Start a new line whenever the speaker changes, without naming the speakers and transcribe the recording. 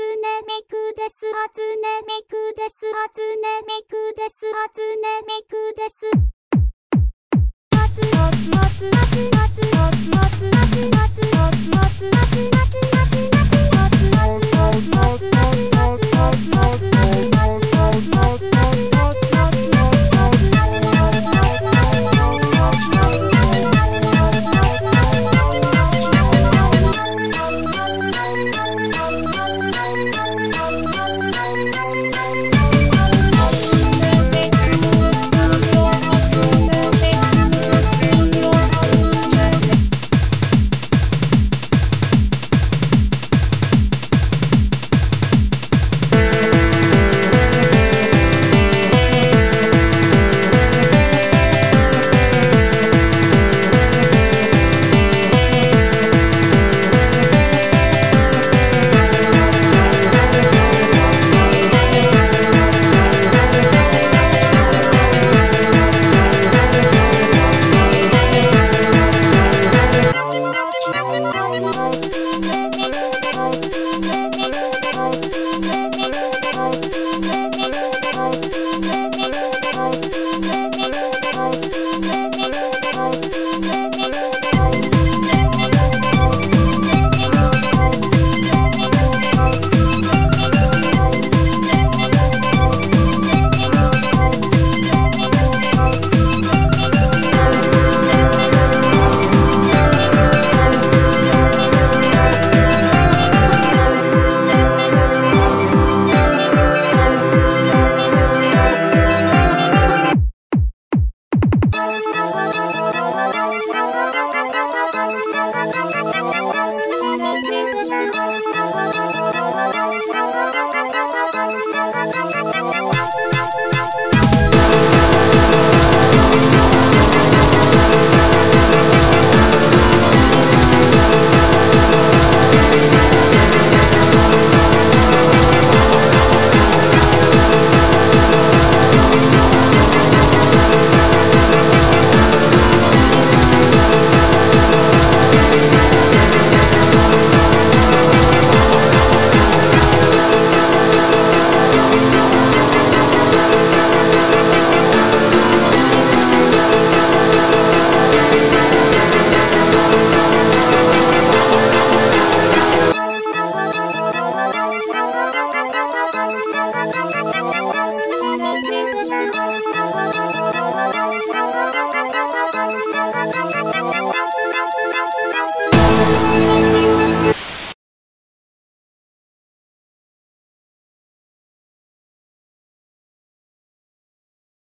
ねみくです。初音ミクです。初音ミクです。初音ミクです。初初初初初初初初初初初初初初初初初初初